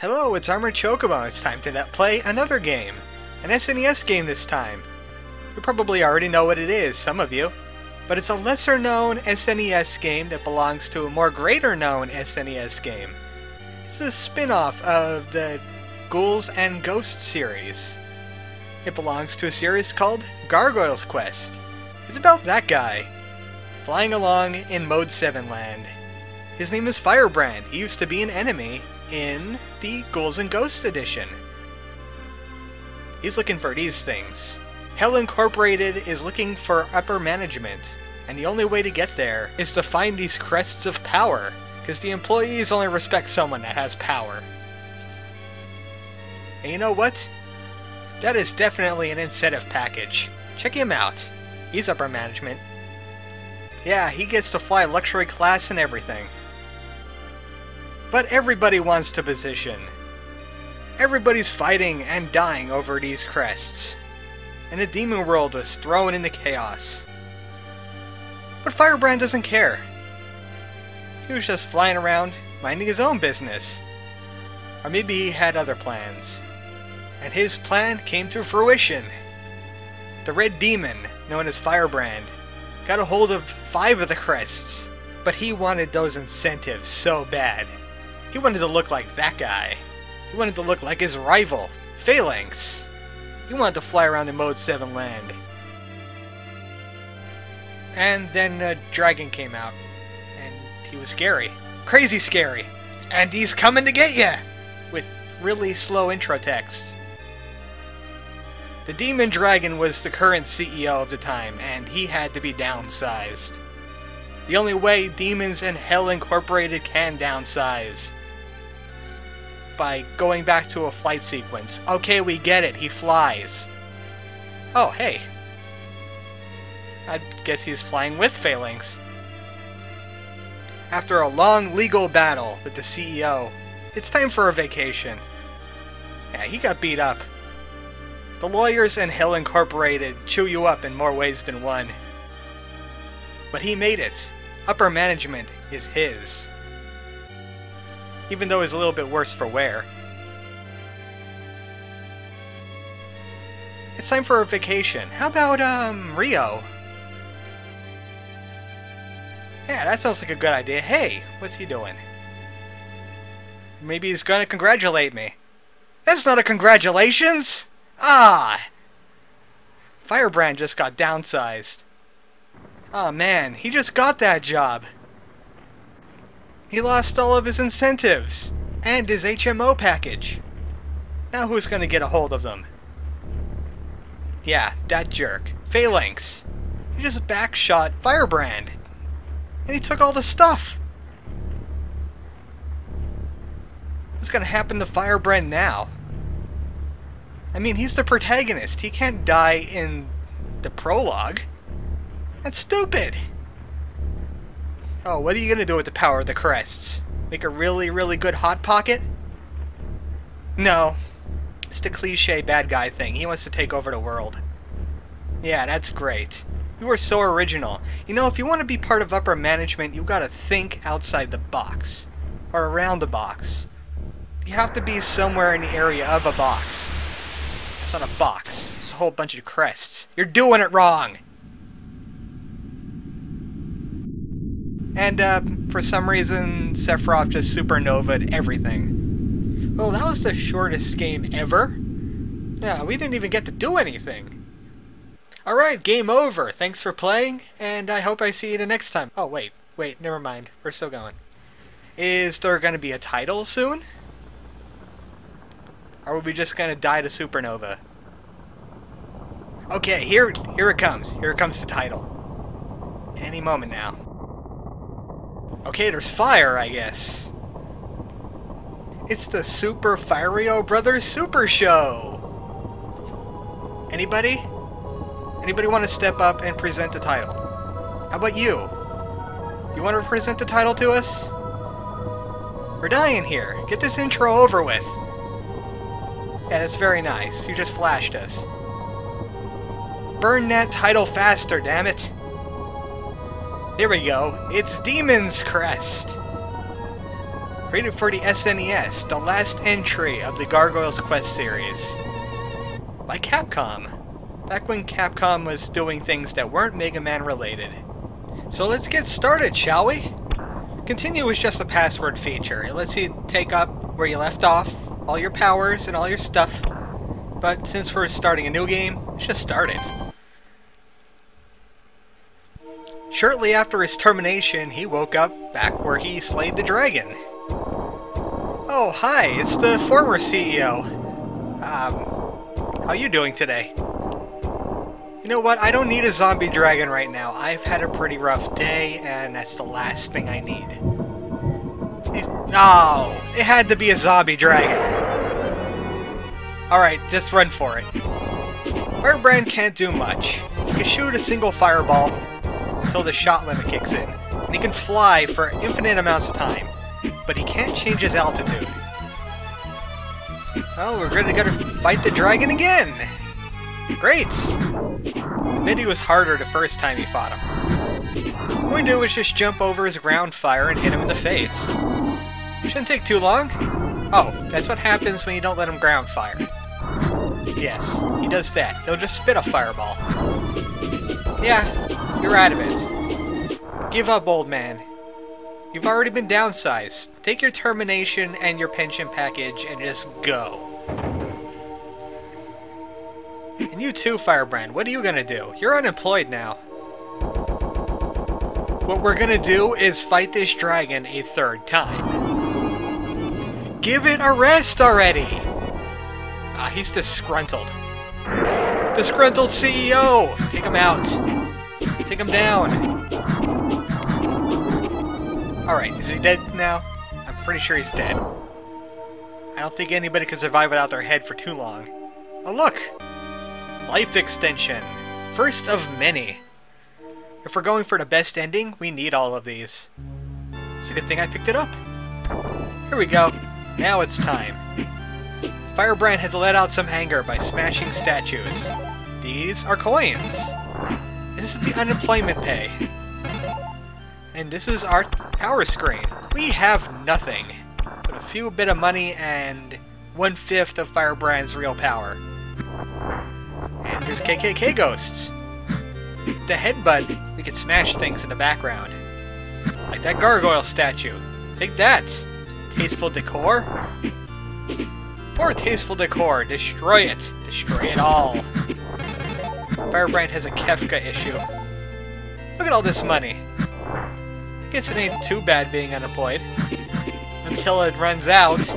Hello, it's Armored Chocobo. It's time to play another game. An SNES game this time. You probably already know what it is, some of you. But it's a lesser known SNES game that belongs to a more greater known SNES game. It's a spin-off of the Ghouls and Ghosts series. It belongs to a series called Gargoyle's Quest. It's about that guy, flying along in Mode 7 land. His name is Firebrand. He used to be an enemy in the Ghouls and Ghosts edition. He's looking for these things. Hell Incorporated is looking for upper management, and the only way to get there is to find these crests of power, because the employees only respect someone that has power. And you know what? That is definitely an incentive package. Check him out. He's upper management. Yeah, he gets to fly luxury class and everything. But everybody wants to position. Everybody's fighting and dying over these crests. And the demon world was thrown into chaos. But Firebrand doesn't care. He was just flying around, minding his own business. Or maybe he had other plans. And his plan came to fruition. The Red Demon, known as Firebrand, got a hold of five of the crests, but he wanted those incentives so bad. He wanted to look like that guy. He wanted to look like his rival, Phalanx. He wanted to fly around in Mode 7 land. And then a dragon came out, and he was scary. Crazy scary. And he's coming to get ya! With really slow intro text. The Demon Dragon was the current CEO of the time, and he had to be downsized. The only way Demons and Hell Incorporated can downsize by going back to a flight sequence. Okay, we get it, he flies. Oh, hey. I guess he's flying with Phalanx. After a long legal battle with the CEO, it's time for a vacation. Yeah, he got beat up. The lawyers and Hell Incorporated chew you up in more ways than one. But he made it. Upper management is his even though it's a little bit worse for wear. It's time for a vacation. How about, um, Rio? Yeah, that sounds like a good idea. Hey, what's he doing? Maybe he's gonna congratulate me. That's not a congratulations! Ah! Firebrand just got downsized. Oh man, he just got that job. He lost all of his incentives and his HMO package. Now who's going to get a hold of them? Yeah, that jerk. Phalanx. He just backshot Firebrand. And he took all the stuff. What's going to happen to Firebrand now? I mean, he's the protagonist. He can't die in the prologue. That's stupid. Oh, what are you gonna do with the power of the crests? Make a really, really good Hot Pocket? No. It's the cliche bad guy thing. He wants to take over the world. Yeah, that's great. You are so original. You know, if you want to be part of upper management, you gotta think outside the box. Or around the box. You have to be somewhere in the area of a box. It's not a box. It's a whole bunch of crests. You're doing it wrong! And uh, for some reason, Sephiroth just supernovaed everything. Well, that was the shortest game ever. Yeah, we didn't even get to do anything. Alright, game over. Thanks for playing, and I hope I see you the next time. Oh, wait. Wait, never mind. We're still going. Is there going to be a title soon? Or are we just going to die to supernova? Okay, here, here it comes. Here comes the title. Any moment now. Okay, there's fire, I guess. It's the Super Firio Brothers Super Show! Anybody? Anybody want to step up and present the title? How about you? You want to present the title to us? We're dying here. Get this intro over with. Yeah, that's very nice. You just flashed us. Burn that title faster, damn it! Here we go. It's Demon's Crest. Created for the SNES, the last entry of the Gargoyles Quest series. By Capcom. Back when Capcom was doing things that weren't Mega Man related. So let's get started, shall we? Continue is just a password feature. It lets you take up where you left off, all your powers and all your stuff. But since we're starting a new game, let's just start it. Shortly after his termination, he woke up back where he slayed the dragon. Oh, hi, it's the former CEO. Um, how are you doing today? You know what, I don't need a zombie dragon right now. I've had a pretty rough day, and that's the last thing I need. He's, oh, it had to be a zombie dragon. Alright, just run for it. Firebrand can't do much. He can shoot a single fireball until the shot limit kicks in, and he can fly for infinite amounts of time but he can't change his altitude. Oh, we're gonna gotta fight the dragon again! Great! Maybe it was harder the first time he fought him. All we do is just jump over his ground fire and hit him in the face. Shouldn't take too long. Oh, that's what happens when you don't let him ground fire. Yes, he does that. He'll just spit a fireball. Yeah, you're out of it. Give up, old man. You've already been downsized. Take your termination and your pension package and just go. And you too, Firebrand. What are you gonna do? You're unemployed now. What we're gonna do is fight this dragon a third time. Give it a rest already! Ah, he's disgruntled. Disgruntled CEO! Take him out. Take him down. Alright, is he dead now? I'm pretty sure he's dead. I don't think anybody could survive without their head for too long. Oh look! Life extension. First of many. If we're going for the best ending, we need all of these. It's a good thing I picked it up. Here we go. Now it's time. Firebrand had let out some anger by smashing statues. These are coins. This is the unemployment pay. And this is our power screen. We have nothing but a few bit of money and one-fifth of Firebrand's real power. And there's KKK ghosts. The headbutt, we can smash things in the background. Like that gargoyle statue. Take that! Tasteful decor? More tasteful decor. Destroy it. Destroy it all. Firebrand has a Kefka issue. Look at all this money. I Guess it ain't too bad being unemployed. Until it runs out.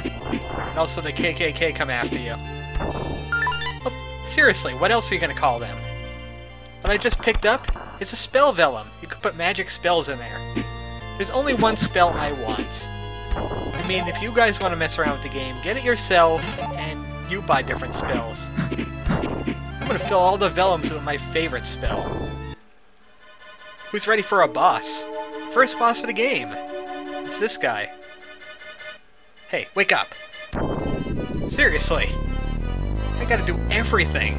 And also the KKK come after you. Well, seriously, what else are you gonna call them? What I just picked up is a spell vellum. You could put magic spells in there. There's only one spell I want. I mean, if you guys want to mess around with the game, get it yourself, and you buy different spells. I'm gonna fill all the vellums with my favorite spell. Who's ready for a boss? First boss of the game. It's this guy. Hey, wake up. Seriously. I gotta do everything.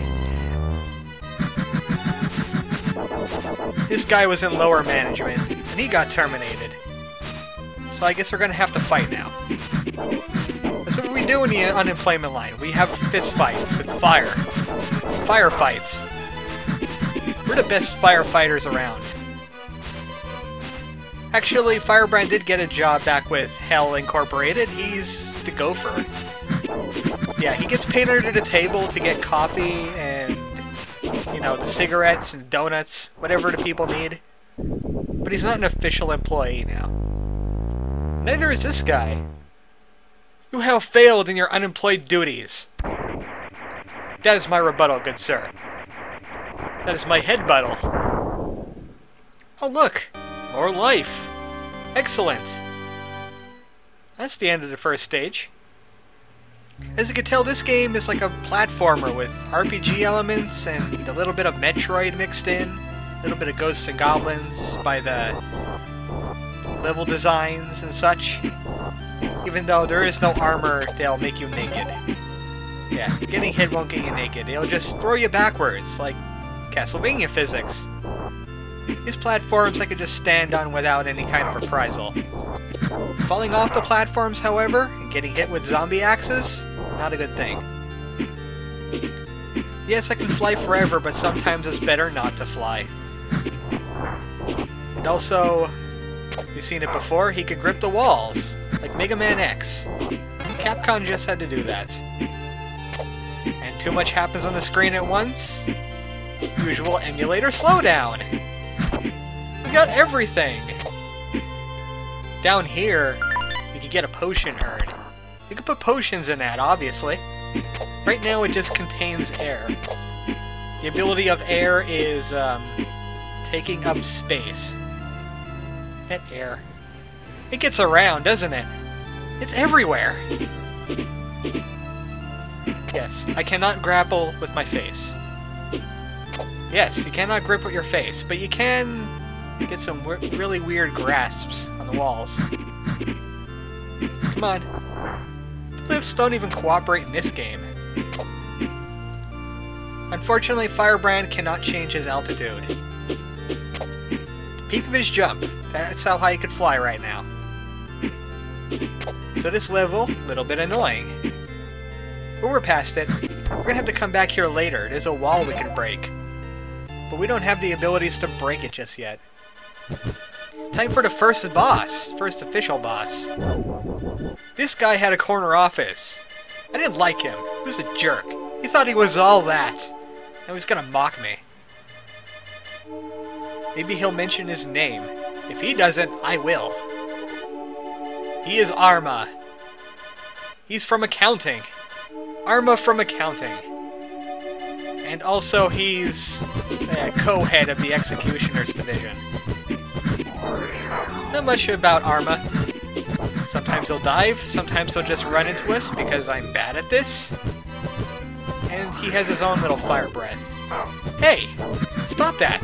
This guy was in lower management, and he got terminated. So I guess we're gonna have to fight now. That's what we do in the unemployment line. We have fist fights with fire. Firefights. We're the best firefighters around. Actually, Firebrand did get a job back with Hell Incorporated. He's the gopher. Yeah, he gets paid under the table to get coffee and, you know, the cigarettes and donuts, whatever the people need. But he's not an official employee now. Neither is this guy. You have failed in your unemployed duties. That is my rebuttal, good sir. That is my headbuttal. Oh, look! More life! Excellent! That's the end of the first stage. As you can tell, this game is like a platformer with RPG elements and a little bit of Metroid mixed in, a little bit of Ghosts and Goblins by the level designs and such. Even though there is no armor, they'll make you naked. Yeah, getting hit won't get you naked. It'll just throw you backwards, like Castlevania physics. These platforms I could just stand on without any kind of reprisal. Falling off the platforms, however, and getting hit with zombie axes, not a good thing. Yes, I can fly forever, but sometimes it's better not to fly. And also, you've seen it before, he could grip the walls, like Mega Man X. Capcom just had to do that. And too much happens on the screen at once. Usual emulator slowdown. We got everything. Down here, we could get a potion urn. You could put potions in that, obviously. Right now it just contains air. The ability of air is um, taking up space. That air. It gets around, doesn't it? It's everywhere! Yes, I cannot grapple with my face. Yes, you cannot grip with your face, but you can get some really weird grasps on the walls. Come on. The lifts don't even cooperate in this game. Unfortunately, Firebrand cannot change his altitude. Peak of his jump, that's how high he could fly right now. So this level, a little bit annoying. But we're past it. We're gonna have to come back here later. There's a wall we can break. But we don't have the abilities to break it just yet. Time for the first boss. First official boss. This guy had a corner office. I didn't like him. He was a jerk. He thought he was all that. And he was gonna mock me. Maybe he'll mention his name. If he doesn't, I will. He is Arma. He's from accounting. Arma from accounting. And also he's a co-head of the Executioners Division. Not much about Arma. Sometimes he'll dive, sometimes he'll just run into us because I'm bad at this. And he has his own little fire breath. Hey! Stop that!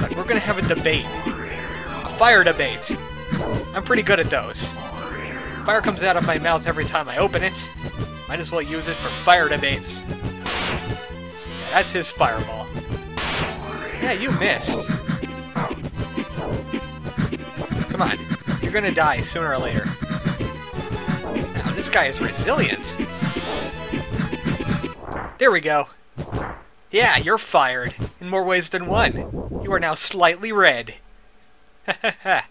Like, we're gonna have a debate. A fire debate. I'm pretty good at those. Fire comes out of my mouth every time I open it. Might as well use it for fire debates. Yeah, that's his fireball. Yeah, you missed. Come on. You're gonna die sooner or later. Now, this guy is resilient. There we go. Yeah, you're fired. In more ways than one. You are now slightly red. Ha ha ha.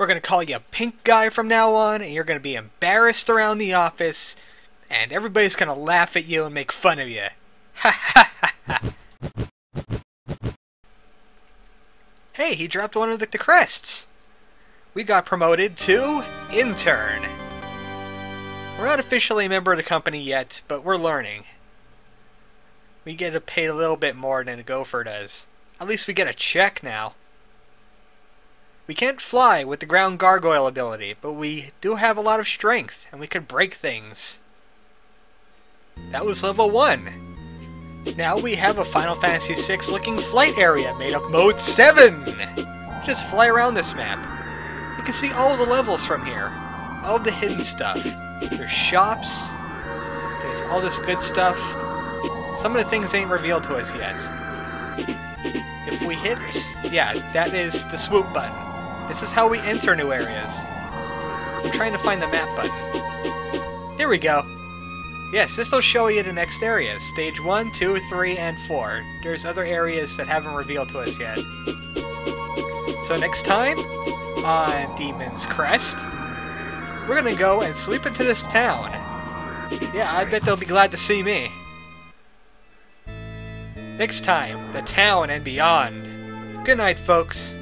We're going to call you a pink guy from now on, and you're going to be embarrassed around the office, and everybody's going to laugh at you and make fun of you. Ha ha ha ha. Hey, he dropped one of the, the crests. We got promoted to intern. We're not officially a member of the company yet, but we're learning. We get paid a little bit more than a gopher does. At least we get a check now. We can't fly with the ground gargoyle ability, but we do have a lot of strength, and we can break things. That was level 1. Now we have a Final Fantasy VI looking flight area made of Mode 7! Just fly around this map. You can see all the levels from here. All the hidden stuff. There's shops. There's all this good stuff. Some of the things ain't revealed to us yet. If we hit... Yeah, that is the swoop button. This is how we enter new areas. I'm trying to find the map button. There we go. Yes, this will show you the next areas. Stage 1, 2, 3, and 4. There's other areas that haven't revealed to us yet. So next time, on Demon's Crest, we're gonna go and sweep into this town. Yeah, I bet they'll be glad to see me. Next time, the town and beyond. Good night, folks.